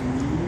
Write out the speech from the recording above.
Mm-hmm.